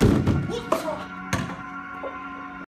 What?